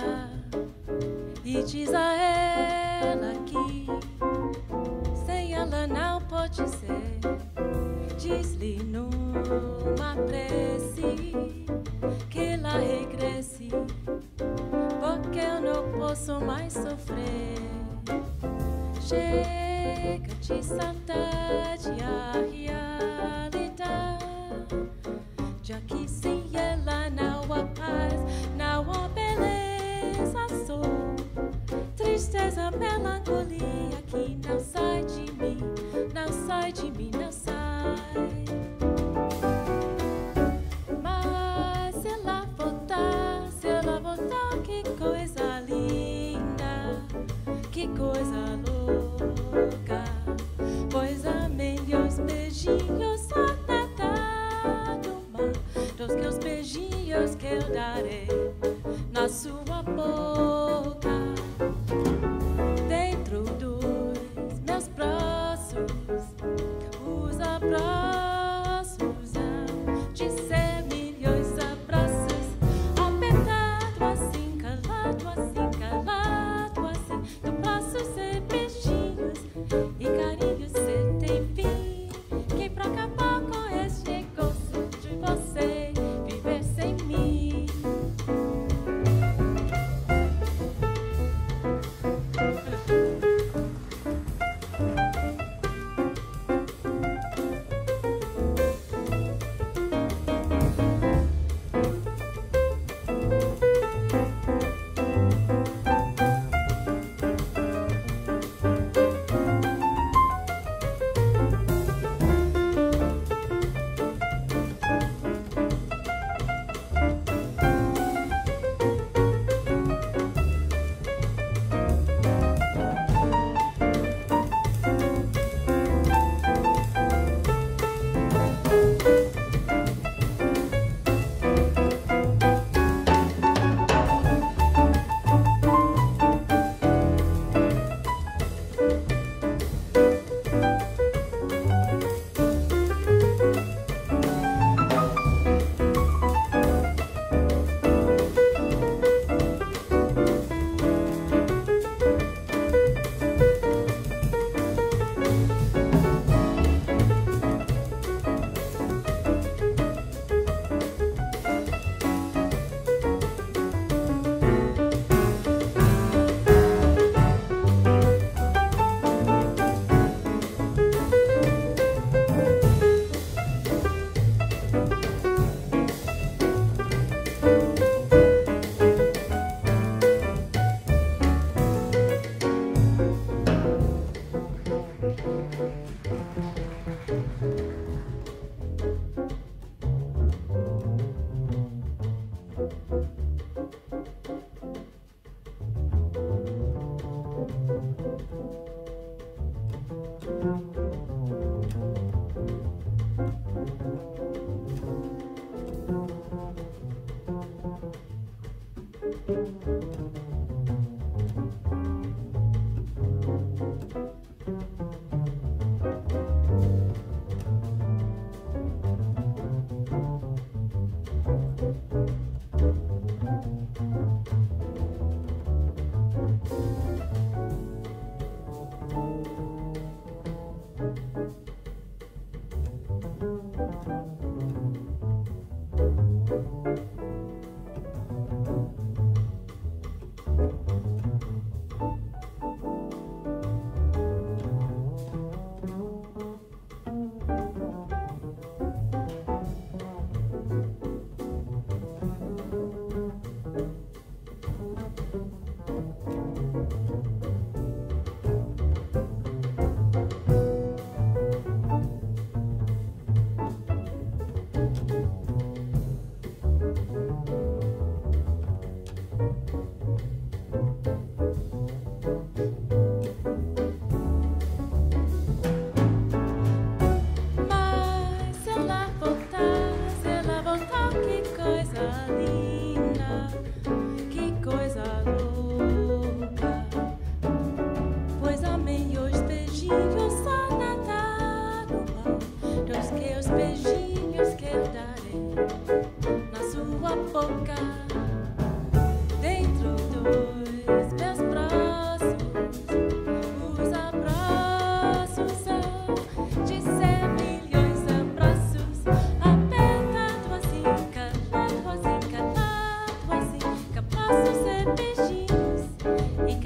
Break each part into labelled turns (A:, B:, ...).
A: tristeza e diz a ela que sem ela não pode ser. Diz-lhe numa prece que ela regresse, porque eu não posso mais sofrer. Chega de saudade longe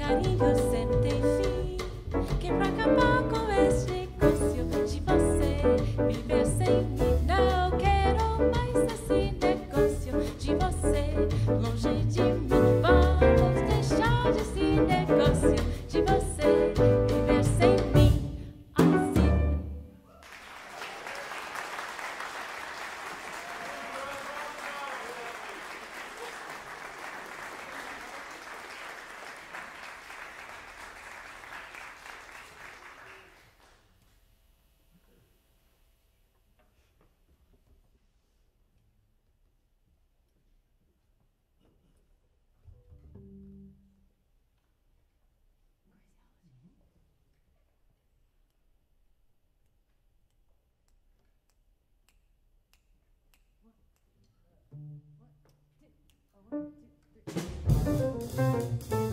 A: de One, two, three.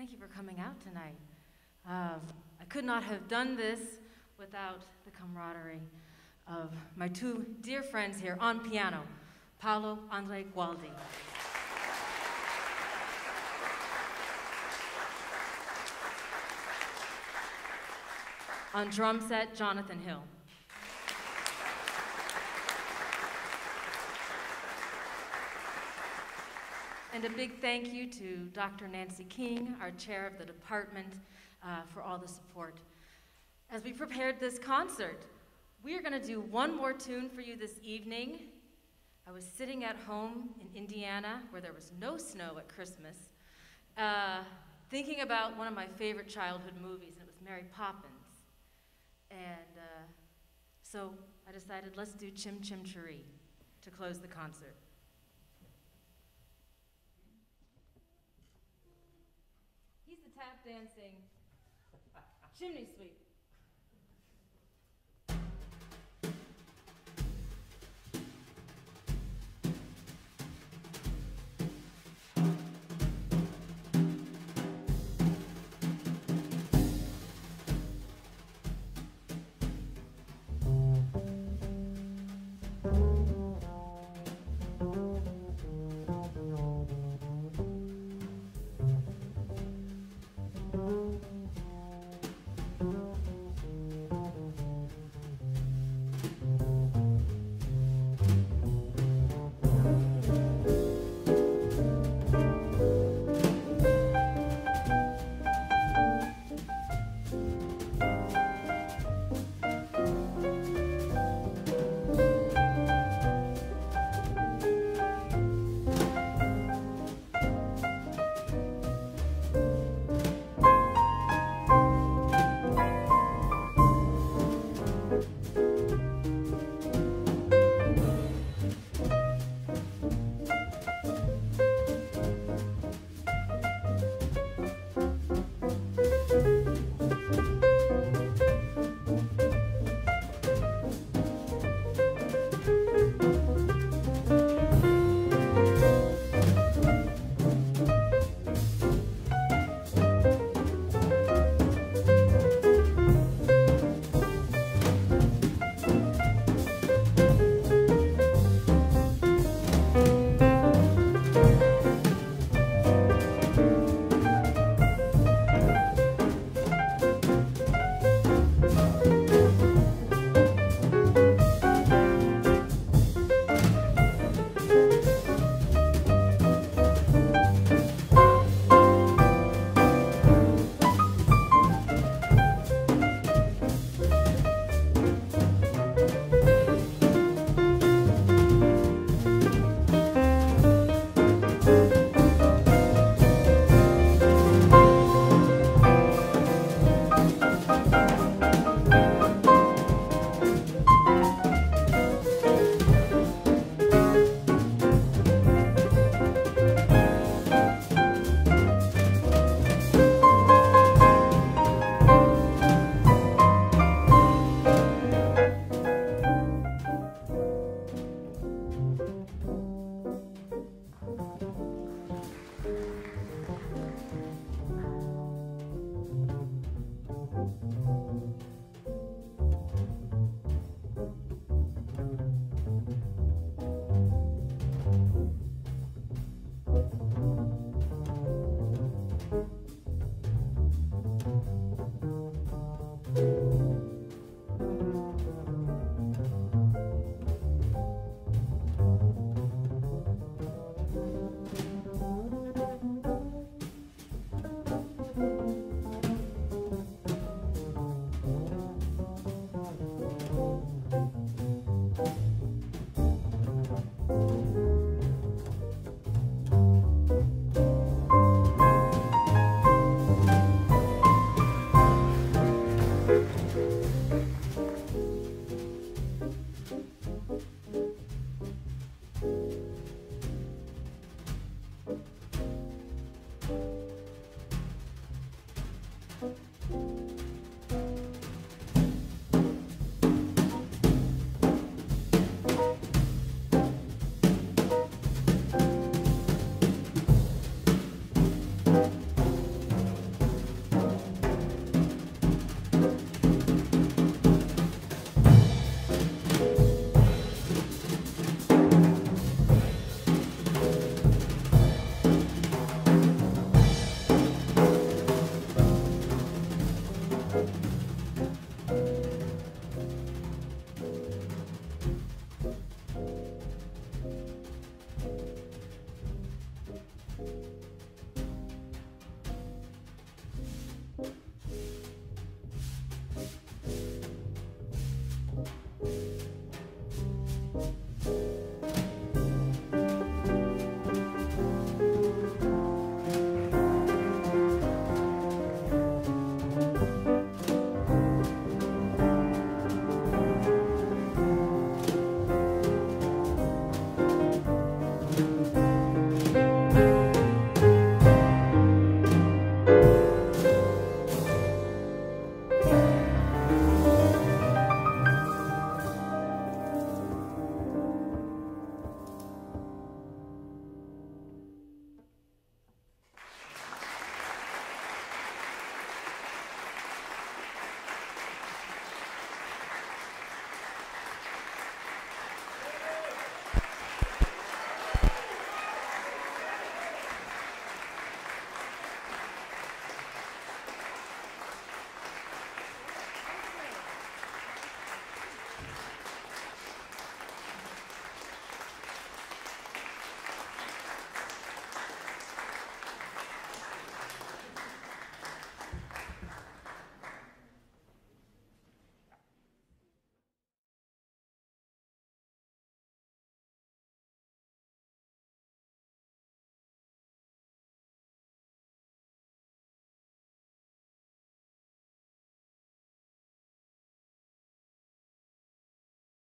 A: Thank you for coming out tonight. Uh, I could not have done this without the camaraderie of my two dear friends here on piano, Paolo Andre Gualdi. on drum set, Jonathan Hill. And a big thank you to Dr. Nancy King, our chair of the department, uh, for all the support. As we prepared this concert, we are going to do one more tune for you this evening. I was sitting at home in Indiana where there was no snow at Christmas, uh, thinking about one of my favorite childhood movies, and it was Mary Poppins. And uh, so I decided let's do Chim Chim Cheree to close the concert. He's the tap dancing chimney sweep.